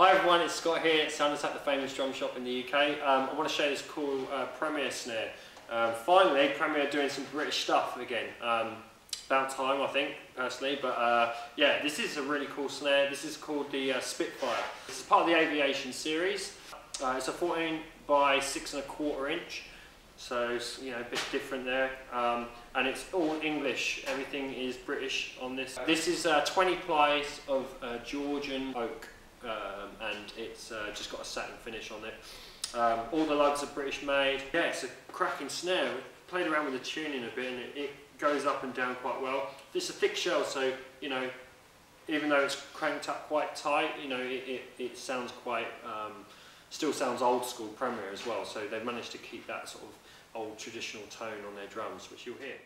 Hi everyone, it's Scott here at Soundattak, the famous drum shop in the UK. Um, I want to show this cool uh, Premier snare. Um, finally, Premier doing some British stuff again. Um, about time, I think, personally. But uh, yeah, this is a really cool snare. This is called the uh, Spitfire. This is part of the Aviation series. Uh, it's a 14 by 6 and a quarter inch. So you know a bit different there, um, and it's all English. Everything is British on this. This is uh, 20 plies of uh, Georgian oak um, and it's uh, just got a satin finish on it. Um, all the lugs are British made. Yeah, it's a cracking snare. We played around with the tuning a bit and it, it goes up and down quite well. It's a thick shell, so you know, even though it's cranked up quite tight, you know, it, it, it sounds quite, um, still sounds old school Premier as well. So they've managed to keep that sort of old traditional tone on their drums, which you'll hear.